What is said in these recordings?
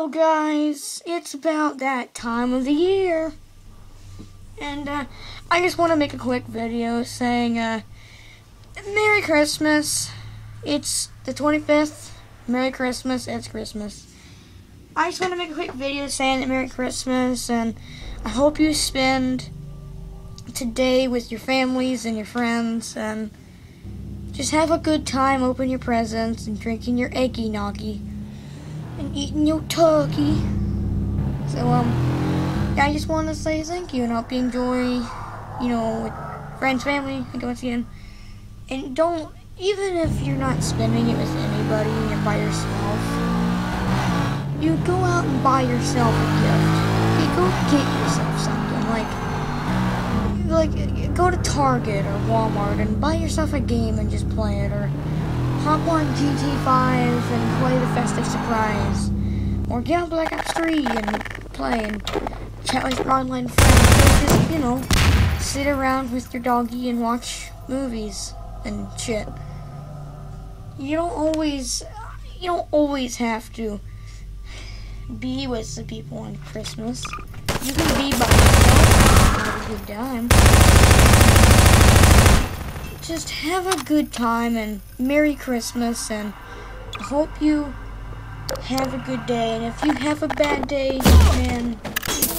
Hello guys, it's about that time of the year. And uh, I just want to make a quick video saying uh, Merry Christmas. It's the 25th. Merry Christmas, it's Christmas. I just want to make a quick video saying Merry Christmas and I hope you spend today with your families and your friends and just have a good time, open your presents and drinking your eggy noggy and eating your turkey. So, um, I just want to say thank you and hope you enjoy, you know, with friends, family, and once again. And don't, even if you're not spending it with anybody and you're by yourself, you go out and buy yourself a gift. You go get yourself something, like, like, go to Target or Walmart and buy yourself a game and just play it, or hop on GT5 and play the festive surprise. Or get on Black Ops 3 and play and chat with your online friends. Or just, you know, sit around with your doggy and watch movies and shit. You don't always, you don't always have to be with the people on Christmas. You can be by yourself have a good time just have a good time and Merry Christmas and hope you have a good day and if you have a bad day man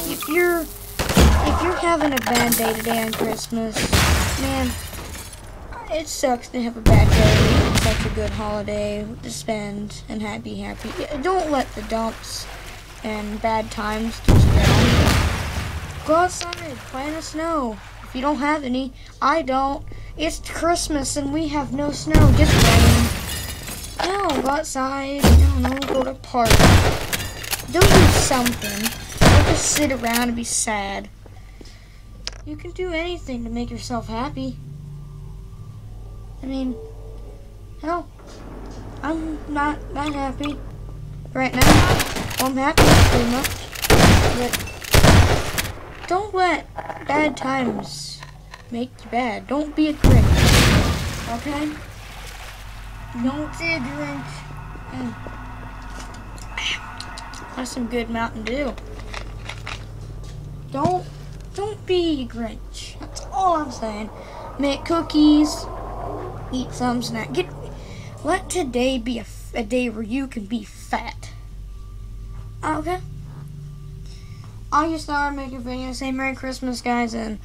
if you're if you're having a bad day today on Christmas man it sucks to have a bad day such a good holiday to spend and happy happy. Don't let the dumps and bad times you. Down go outside play in the snow. If you don't have any I don't. It's Christmas and we have no snow, just rain. No, go outside. No, no, go to a park. Do do something. Don't just sit around and be sad. You can do anything to make yourself happy. I mean, hell, I'm not that happy right now. Well, I'm happy pretty much, but don't let bad times make you bad. Don't be a Grinch. Okay? Don't be a Grinch. Mm. That's some good Mountain Dew. Don't don't be a Grinch. That's all I'm saying. Make cookies. Eat some snack. Get let today be a, a day where you can be fat. Okay? I just thought I'd make a video saying Merry Christmas, guys, and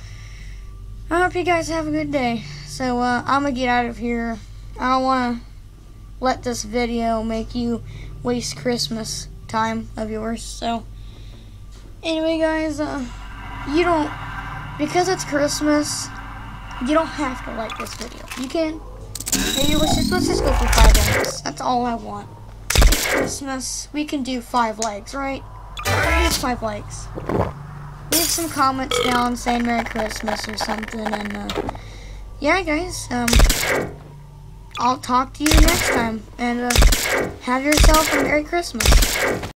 I hope you guys have a good day. So, uh, I'm going to get out of here. I don't want to let this video make you waste Christmas time of yours. So, anyway, guys, uh, you don't, because it's Christmas, you don't have to like this video. You can, maybe let's just, let's just go for five likes. That's all I want. It's Christmas. We can do five likes, right? Just five likes leave some comments down saying Merry Christmas or something. And uh, yeah, guys, um, I'll talk to you next time. And uh, have yourself a Merry Christmas.